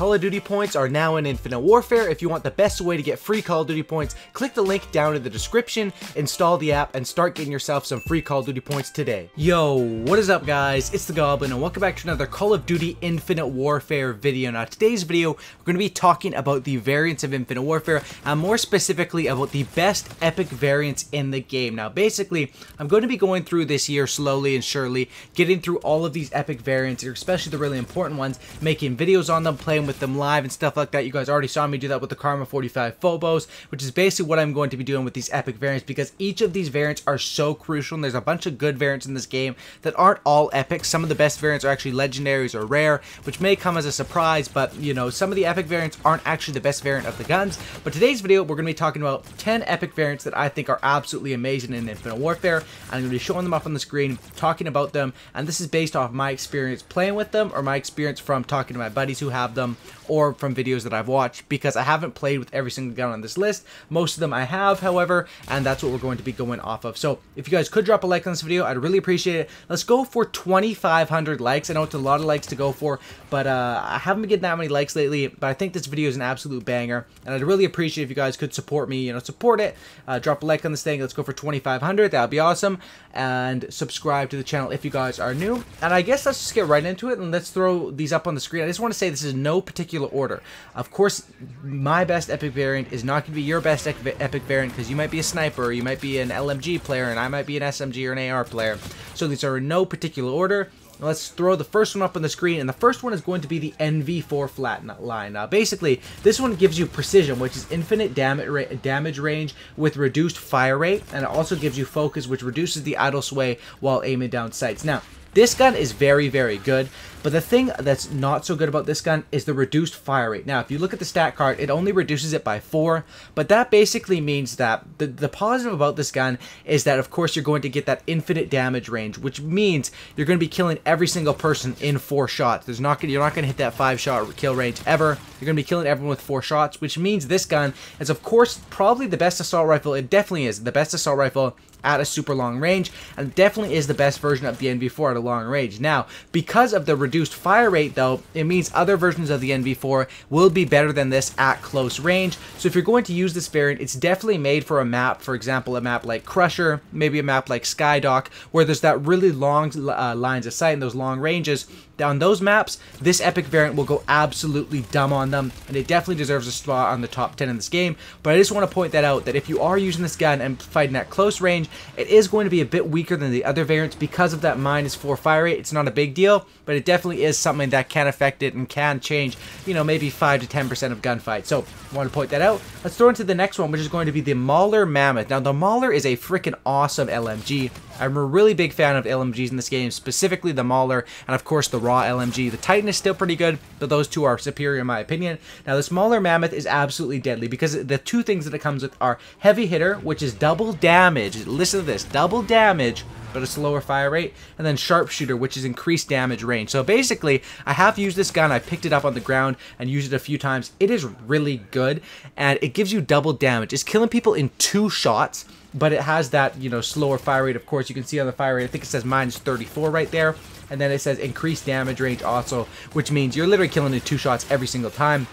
Call of Duty points are now in Infinite Warfare. If you want the best way to get free Call of Duty points, click the link down in the description, install the app, and start getting yourself some free Call of Duty points today. Yo, what is up guys? It's the Goblin, and welcome back to another Call of Duty Infinite Warfare video. Now, today's video, we're going to be talking about the variants of Infinite Warfare, and more specifically about the best epic variants in the game. Now, basically, I'm going to be going through this year slowly and surely, getting through all of these epic variants, especially the really important ones, making videos on them, playing with them live and stuff like that. You guys already saw me do that with the Karma 45 Phobos, which is basically what I'm going to be doing with these epic variants because each of these variants are so crucial and there's a bunch of good variants in this game that aren't all epic. Some of the best variants are actually legendaries or rare, which may come as a surprise, but you know, some of the epic variants aren't actually the best variant of the guns. But today's video, we're going to be talking about 10 epic variants that I think are absolutely amazing in Infinite Warfare. I'm going to be showing them up on the screen, talking about them, and this is based off my experience playing with them or my experience from talking to my buddies who have them or from videos that I've watched because I haven't played with every single gun on this list. Most of them I have, however, and that's what we're going to be going off of. So if you guys could drop a like on this video, I'd really appreciate it. Let's go for 2,500 likes. I know it's a lot of likes to go for, but uh, I haven't been getting that many likes lately, but I think this video is an absolute banger, and I'd really appreciate if you guys could support me, you know, support it, uh, drop a like on this thing. Let's go for 2,500. That would be awesome. And subscribe to the channel if you guys are new. And I guess let's just get right into it, and let's throw these up on the screen. I just want to say this is no particular order. Of course, my best epic variant is not going to be your best epic variant because you might be a sniper, you might be an LMG player, and I might be an SMG or an AR player. So these are in no particular order. Let's throw the first one up on the screen, and the first one is going to be the NV4 flat line. Now, basically, this one gives you precision, which is infinite damage, damage range with reduced fire rate, and it also gives you focus, which reduces the idle sway while aiming down sights. Now, this gun is very, very good, but the thing that's not so good about this gun is the reduced fire rate. Now, if you look at the stat card, it only reduces it by 4, but that basically means that the, the positive about this gun is that, of course, you're going to get that infinite damage range, which means you're going to be killing every single person in 4 shots. There's not You're not going to hit that 5-shot kill range ever. You're going to be killing everyone with 4 shots, which means this gun is, of course, probably the best assault rifle. It definitely is the best assault rifle at a super long range and definitely is the best version of the NV4 at long range. Now, because of the reduced fire rate though, it means other versions of the NV4 will be better than this at close range. So if you're going to use this variant, it's definitely made for a map, for example, a map like Crusher, maybe a map like Skydock, where there's that really long uh, lines of sight and those long ranges on those maps, this epic variant will go absolutely dumb on them, and it definitely deserves a spot on the top 10 in this game. But I just want to point that out, that if you are using this gun and fighting at close range, it is going to be a bit weaker than the other variants because of that minus 4 fire rate. It's not a big deal, but it definitely is something that can affect it and can change, you know, maybe 5 to 10% of gunfights. So, I want to point that out. Let's throw into the next one, which is going to be the Mauler Mammoth. Now, the Mauler is a freaking awesome LMG. I'm a really big fan of LMGs in this game, specifically the Mauler and, of course, the Raw LMG. The Titan is still pretty good, but those two are superior in my opinion. Now, the Mauler Mammoth is absolutely deadly because the two things that it comes with are Heavy Hitter, which is double damage. Listen to this, double damage but a slower fire rate, and then Sharpshooter, which is increased damage range. So basically, I have used this gun, I picked it up on the ground and used it a few times. It is really good, and it gives you double damage. It's killing people in two shots, but it has that, you know, slower fire rate. Of course, you can see on the fire rate, I think it says minus 34 right there. And then it says increased damage range also, which means you're literally killing in two shots every single time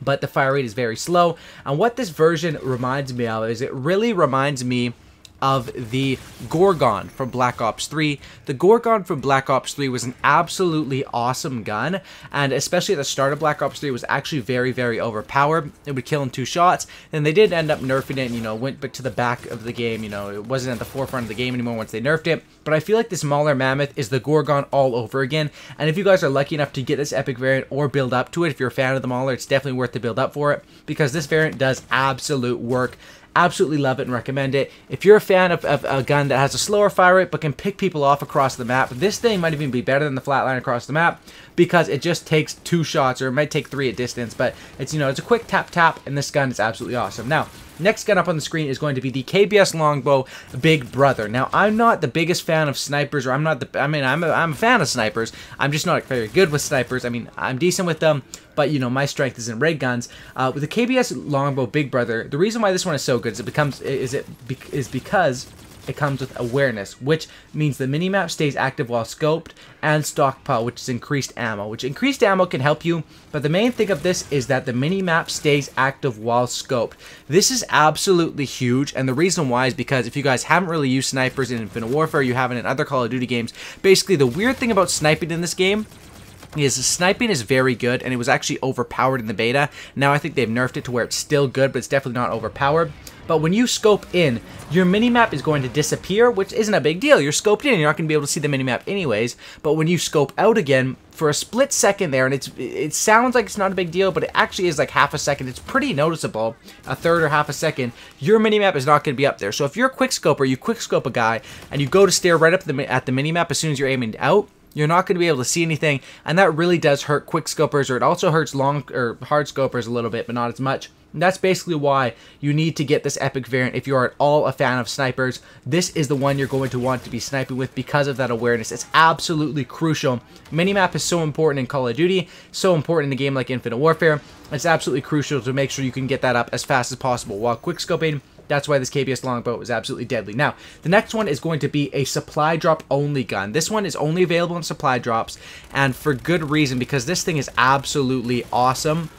but the fire rate is very slow. And what this version reminds me of is it really reminds me of the Gorgon from Black Ops 3. The Gorgon from Black Ops 3 was an absolutely awesome gun, and especially at the start of Black Ops 3, was actually very, very overpowered. It would kill in two shots, and they did end up nerfing it, and, you know, went back to the back of the game, you know, it wasn't at the forefront of the game anymore once they nerfed it, but I feel like this Mauler Mammoth is the Gorgon all over again, and if you guys are lucky enough to get this epic variant or build up to it, if you're a fan of the Mauler, it's definitely worth the build up for it, because this variant does absolute work Absolutely love it and recommend it. If you're a fan of, of, a gun that has a slower fire rate but can pick people off across the map, this thing might even be better than the flatline across the map because it just takes two shots or it might take three at distance, but it's, you know, it's a quick tap tap and this gun is absolutely awesome. Now, Next gun up on the screen is going to be the KBS Longbow Big Brother. Now, I'm not the biggest fan of snipers, or I'm not the, I mean, I'm a, I'm a fan of snipers. I'm just not very good with snipers. I mean, I'm decent with them, but, you know, my strength is in ray guns. Uh, with the KBS Longbow Big Brother, the reason why this one is so good is it becomes, is it, is because it comes with awareness, which means the minimap stays active while scoped, and stockpile, which is increased ammo, which increased ammo can help you, but the main thing of this is that the minimap stays active while scoped. This is absolutely huge, and the reason why is because if you guys haven't really used snipers in Infinite Warfare, you haven't in other Call of Duty games, basically the weird thing about sniping in this game is sniping is very good and it was actually overpowered in the beta. Now I think they've nerfed it to where it's still good but it's definitely not overpowered. But when you scope in, your minimap is going to disappear, which isn't a big deal. You're scoped in, you're not going to be able to see the minimap anyways. But when you scope out again, for a split second there, and it's it sounds like it's not a big deal, but it actually is like half a second. It's pretty noticeable, a third or half a second. Your minimap is not going to be up there. So if you're a quick scoper, you quick scope a guy, and you go to stare right up the, at the minimap as soon as you're aiming out, you're not going to be able to see anything, and that really does hurt quick scopers, or it also hurts long or hard scopers a little bit, but not as much. And that's basically why you need to get this epic variant if you are at all a fan of snipers. This is the one you're going to want to be sniping with because of that awareness. It's absolutely crucial. Minimap is so important in Call of Duty, so important in a game like Infinite Warfare. It's absolutely crucial to make sure you can get that up as fast as possible while quickscoping that's why this KBS longbow is absolutely deadly. Now, the next one is going to be a supply drop only gun. This one is only available in supply drops, and for good reason, because this thing is absolutely awesome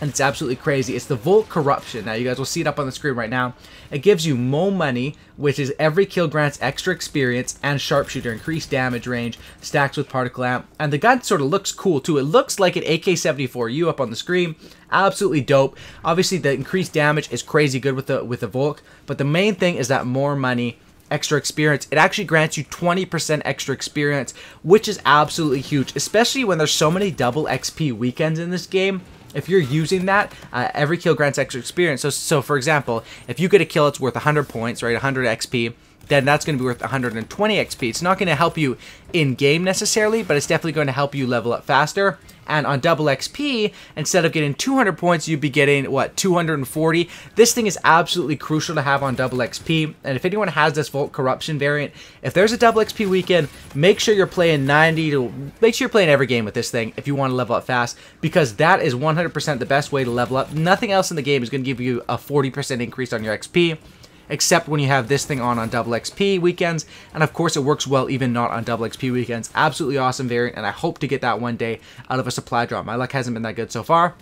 and it's absolutely crazy. It's the Volk Corruption. Now, you guys will see it up on the screen right now. It gives you Mo Money, which is every kill grants extra experience and Sharpshooter, increased damage range, stacks with Particle Amp, and the gun sort of looks cool too. It looks like an AK-74U up on the screen. Absolutely dope. Obviously, the increased damage is crazy good with the with the Volk, but the main thing is that more money extra experience. It actually grants you 20% extra experience, which is absolutely huge, especially when there's so many double XP weekends in this game if you're using that, uh, every kill grants extra experience. So, so for example, if you get a kill, it's worth 100 points, right? 100 XP then that's going to be worth 120 XP. It's not going to help you in game necessarily, but it's definitely going to help you level up faster. And on double XP, instead of getting 200 points, you'd be getting, what, 240? This thing is absolutely crucial to have on double XP. And if anyone has this Volk Corruption variant, if there's a double XP weekend, make sure you're playing 90 to, make sure you're playing every game with this thing if you want to level up fast, because that is 100% the best way to level up. Nothing else in the game is going to give you a 40% increase on your XP except when you have this thing on on double XP weekends, and of course it works well even not on double XP weekends. Absolutely awesome variant, and I hope to get that one day out of a supply drop. My luck hasn't been that good so far.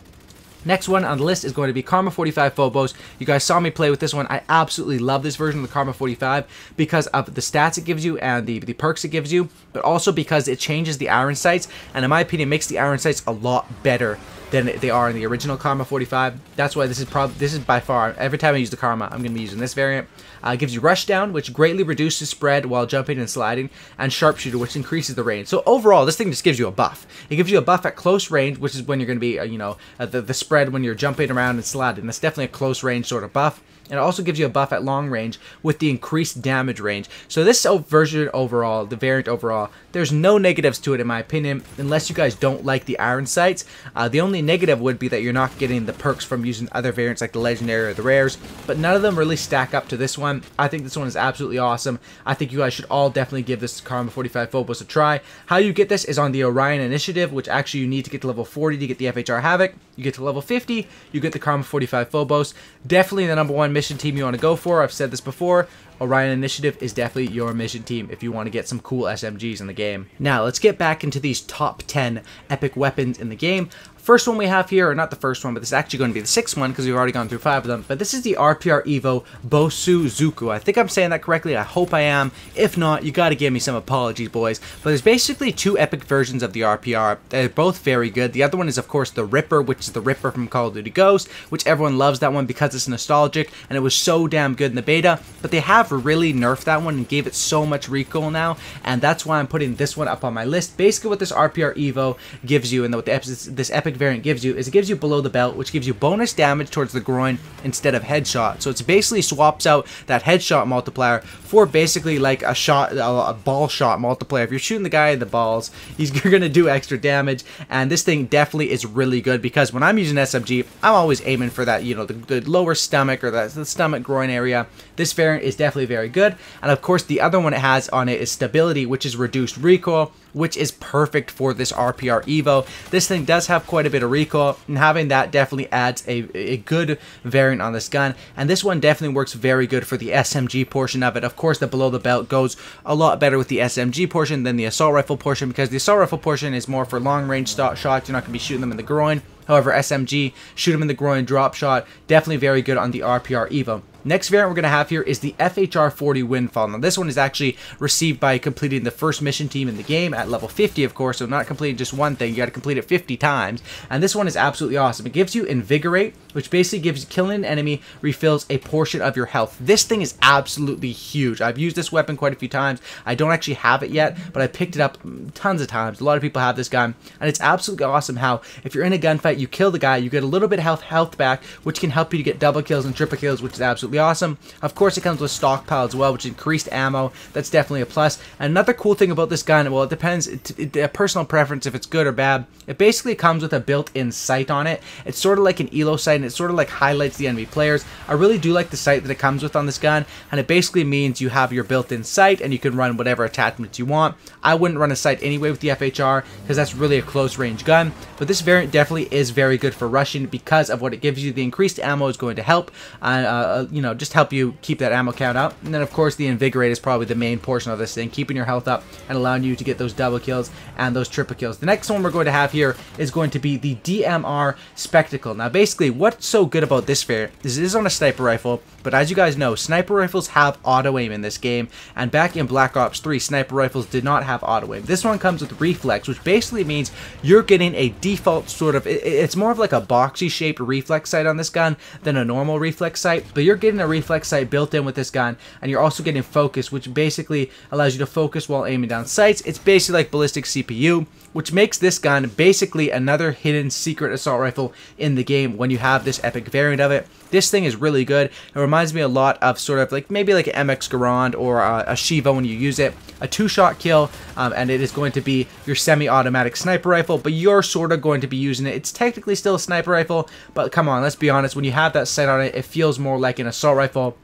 Next one on the list is going to be Karma 45 Phobos. You guys saw me play with this one. I absolutely love this version of the Karma 45 because of the stats it gives you and the, the perks it gives you, but also because it changes the iron sights, and in my opinion, makes the iron sights a lot better than they are in the original Karma 45. That's why this is probably this is by far every time I use the Karma, I'm gonna be using this variant. Uh, it gives you Rush Down, which greatly reduces spread while jumping and sliding, and Sharpshooter, which increases the range. So overall, this thing just gives you a buff. It gives you a buff at close range, which is when you're gonna be, uh, you know, uh, the the spread when you're jumping around and sliding. That's definitely a close range sort of buff. And it also gives you a buff at long range with the increased damage range. So this version overall, the variant overall, there's no negatives to it in my opinion, unless you guys don't like the iron sights. Uh, the only negative would be that you're not getting the perks from using other variants like the legendary or the rares, but none of them really stack up to this one. I think this one is absolutely awesome. I think you guys should all definitely give this Karma 45 Phobos a try. How you get this is on the Orion Initiative, which actually you need to get to level 40 to get the FHR Havoc. You get to level 50, you get the Karma 45 Phobos. Definitely the number one mission team you want to go for. I've said this before. Orion Initiative is definitely your mission team if you want to get some cool SMGs in the game. Now, let's get back into these top 10 epic weapons in the game. First one we have here, or not the first one, but this is actually going to be the sixth one because we've already gone through five of them. But this is the RPR Evo Bosozoku. I think I'm saying that correctly. I hope I am. If not, you got to give me some apologies, boys. But there's basically two epic versions of the RPR. They're both very good. The other one is, of course, the Ripper, which is the Ripper from Call of Duty Ghost, which everyone loves that one because it's nostalgic and it was so damn good in the beta. But they have really nerfed that one and gave it so much recoil now, and that's why I'm putting this one up on my list. Basically, what this RPR Evo gives you, and what the, this epic variant gives you is it gives you below the belt, which gives you bonus damage towards the groin instead of headshot. So it's basically swaps out that headshot multiplier for basically like a shot, a, ball shot multiplier. If you're shooting the guy in the balls, he's you're gonna do extra damage, and this thing definitely is really good because when I'm using SMG, I'm always aiming for that, you know, the, the lower stomach or the, the stomach groin area. This variant is definitely very good. And of course, the other one it has on it is stability, which is reduced recoil, which is perfect for this RPR Evo. This thing does have quite a bit of recoil, and having that definitely adds a, a good variant on this gun. And this one definitely works very good for the SMG portion of it. Of course, the below the belt goes a lot better with the SMG portion than the assault rifle portion because the assault rifle portion is more for long range shots. You're not going to be shooting them in the groin. However, SMG, shoot them in the groin, drop shot, definitely very good on the RPR Evo. Next variant we're going to have here is the FHR-40 Windfall. Now this one is actually received by completing the first mission team in the game at level 50 of course, so not completing just one thing, you got to complete it 50 times. And this one is absolutely awesome. It gives you Invigorate, which basically gives you killing an enemy refills a portion of your health. This thing is absolutely huge. I've used this weapon quite a few times. I don't actually have it yet, but I picked it up tons of times. A lot of people have this gun, and it's absolutely awesome how if you're in a gunfight, you kill the guy, you get a little bit of health, health back, which can help you to get double kills and triple kills, which is absolutely absolutely awesome. Of course, it comes with stockpile as well, which increased ammo. That's definitely a plus. Another cool thing about this gun, well, it depends, it, it, a personal preference if it's good or bad. It basically comes with a built-in sight on it. It's sort of like an ELO sight, and it sort of like highlights the enemy players. I really do like the sight that it comes with on this gun, and it basically means you have your built-in sight, and you can run whatever attachments you want. I wouldn't run a sight anyway with the FHR, because that's really a close-range gun, but this variant definitely is very good for rushing because of what it gives you. The increased ammo is going to help, uh, uh, you know, just help you keep that ammo count up. And then, of course, the Invigorate is probably the main portion of this thing, keeping your health up and allowing you to get those double kills and those triple kills. The next one we're going to have here is going to be the DMR Spectacle. Now, basically, what's so good about this variant is it is on a sniper rifle, but as you guys know, sniper rifles have auto-aim in this game, and back in Black Ops 3, sniper rifles did not have auto-aim. This one comes with reflex, which basically means you're getting a default sort of, it's more of like a boxy shaped reflex sight on this gun than a normal reflex sight, but you're getting a reflex sight built in with this gun, and you're also getting focus, which basically allows you to focus while aiming down sights. It's basically like ballistic CPU, which makes this gun basically another hidden secret assault rifle in the game when you have this epic variant of it. This thing is really good. It reminds me a lot of sort of like maybe like an MX Garand or a, a Shieva when you use it. A two-shot kill, um, and it is going to be your semi-automatic sniper rifle, but you're sort of going to be using it. It's technically still a sniper rifle, but come on, let's be honest. When you have that sight on it, it feels more like an assault rifle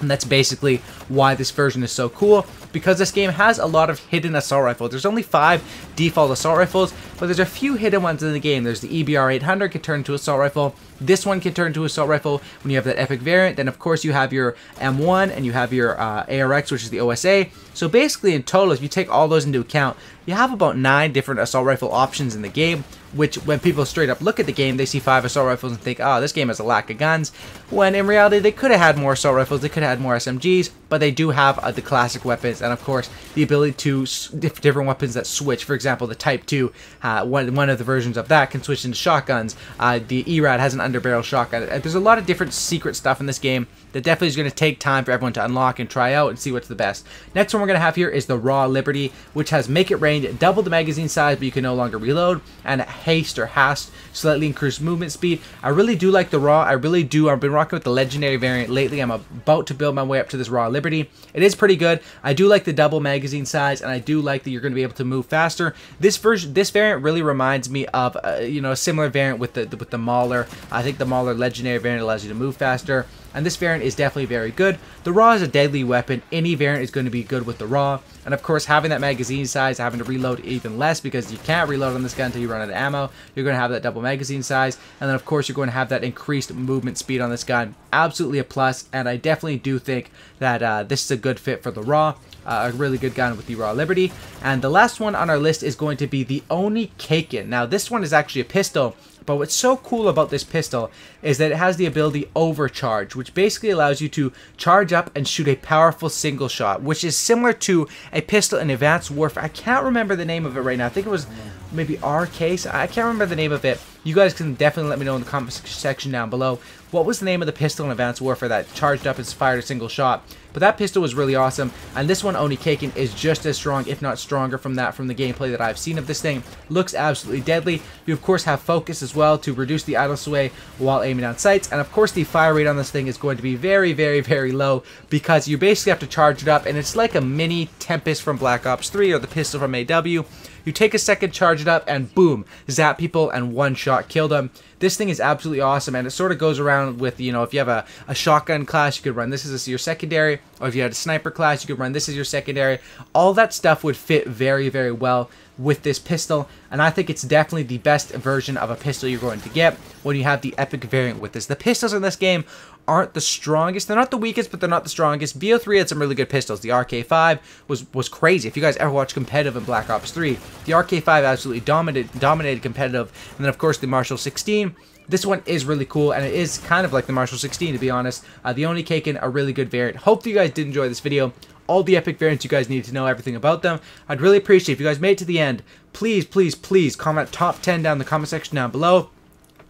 and that's basically why this version is so cool, because this game has a lot of hidden assault rifles. There's only five default assault rifles, but there's a few hidden ones in the game. There's the EBR 800 can turn into assault rifle. This one can turn into assault rifle when you have that epic variant. Then of course you have your M1 and you have your uh, ARX, which is the OSA. So basically in total, if you take all those into account, you have about nine different assault rifle options in the game, which when people straight up look at the game, they see five assault rifles and think, oh, this game has a lack of guns, when in reality they could have had more assault rifles, they could have had more SMGs, but they do have uh, the classic weapons, and of course, the ability to different weapons that switch. For example, the Type 2, uh, one, one of the versions of that can switch into shotguns. Uh, the ERAD has an underbarrel shotgun. Uh, there's a lot of different secret stuff in this game that definitely is going to take time for everyone to unlock and try out and see what's the best. Next one we're going to have here is the Raw Liberty, which has Make It Rain, double the magazine size, but you can no longer reload, and Haste or Hast, slightly increased movement speed. I really do like the Raw. I really do. I've been rocking with the Legendary variant lately. I'm about to build my way up to this Raw Liberty. It is pretty good. I do like the double magazine size, and I do like that you're going to be able to move faster. This version, this variant really reminds me of, uh, you know, a similar variant with the with the Mauler. I think the Mauler Legendary variant allows you to move faster and this variant is definitely very good. The Raw is a deadly weapon. Any variant is going to be good with the Raw. And of course, having that magazine size, having to reload even less because you can't reload on this gun until you run out of ammo. You're going to have that double magazine size. And then of course, you're going to have that increased movement speed on this gun. Absolutely a plus. And I definitely do think that uh, this is a good fit for the Raw. Uh, a really good gun with the Raw Liberty. And the last one on our list is going to be the Oni Kaken. Now, this one is actually a pistol, but what's so cool about this pistol is that it has the ability Overcharge, which basically allows you to charge up and shoot a powerful single shot, which is similar to a pistol in Advanced Warfare. I can't remember the name of it right now. I think it was maybe R-Case. I can't remember the name of it. You guys can definitely let me know in the comment section down below. What was the name of the pistol in Advanced Warfare that charged up and fired a single shot? But that pistol was really awesome, and this one, Oni Kaken, is just as strong, if not stronger from that, from the gameplay that I've seen of this thing. Looks absolutely deadly. You, of course, have focus as well to reduce the idle sway while aiming down sights, and of course, the fire rate on this thing is going to be very, very, very low because you basically have to charge it up, and it's like a mini Tempest from Black Ops 3 or the pistol from AW You take a second, charge it up, and boom, zap people and one shot kill them. This thing is absolutely awesome, and it sort of goes around with, you know, if you have a, a shotgun class, you could run this as your secondary, or if you had a sniper class, you could run this as your secondary. All that stuff would fit very, very well with this pistol, and I think it's definitely the best version of a pistol you're going to get when you have the epic variant with this. The pistols in this game aren't the strongest. They're not the weakest, but they're not the strongest. BO3 had some really good pistols. The RK5 was was crazy. If you guys ever watched competitive in Black Ops 3, the RK5 absolutely dominated dominated competitive. And then of course the Marshal 16. This one is really cool, and it is kind of like the Marshal 16, to be honest. Uh, the Oni Kaken, a really good variant. Hope you guys did enjoy this video. All the epic variants you guys need to know everything about them. I'd really appreciate if you guys made it to the end. Please, please, please comment top 10 down in the comment section down below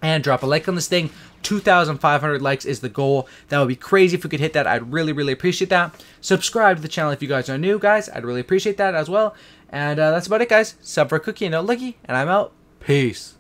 and drop a like on this thing. 2,500 likes is the goal. That would be crazy if we could hit that. I'd really, really appreciate that. Subscribe to the channel if you guys are new, guys. I'd really appreciate that as well. And uh, that's about it, guys. Sub for Cookie and no and I'm out. Peace.